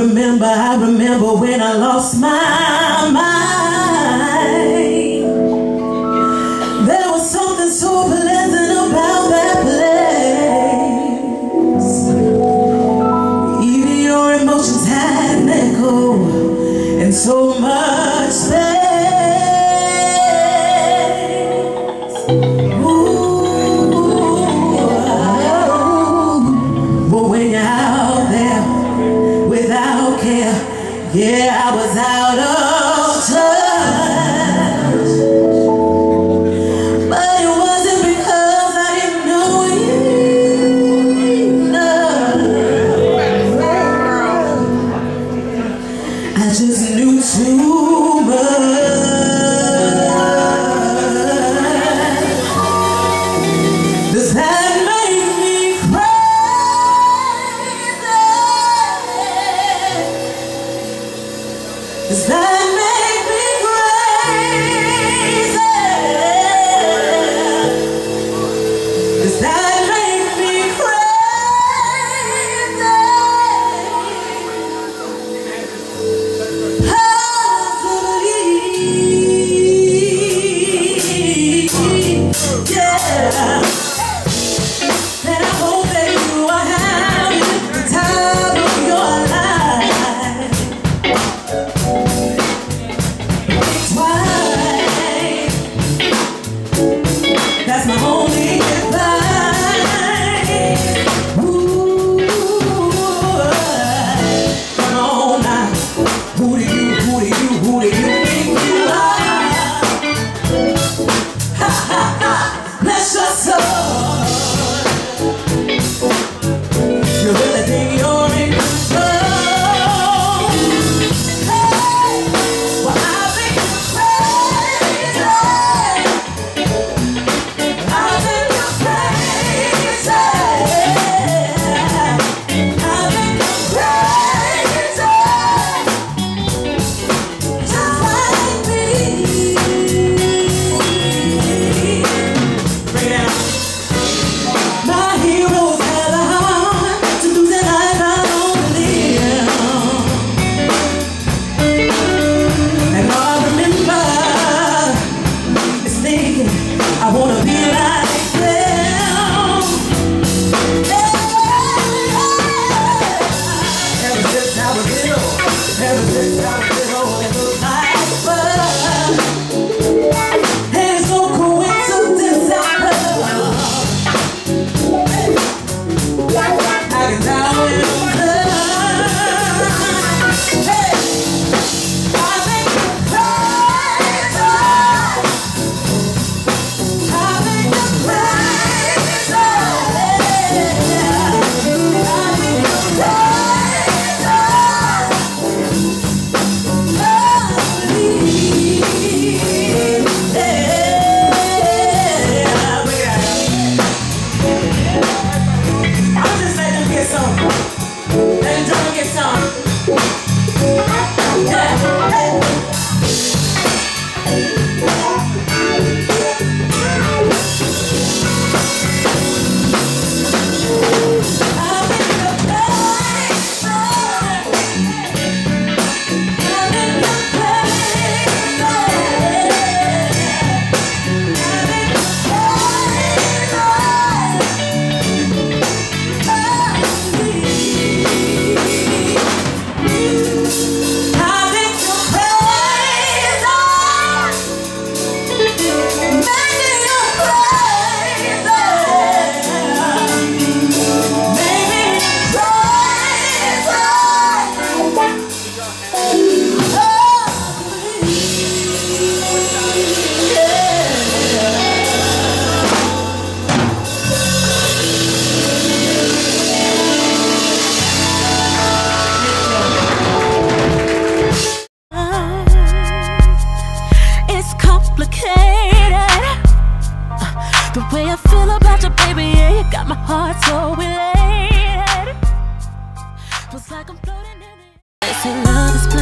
remember, I remember when I lost my mind. There was something so Yeah, I was out of touch. Does that Have a good time. get some. Let him drum get some. way I feel about you, baby, yeah, you got my heart so elated. Feels like I'm floating in it. They say love is blind.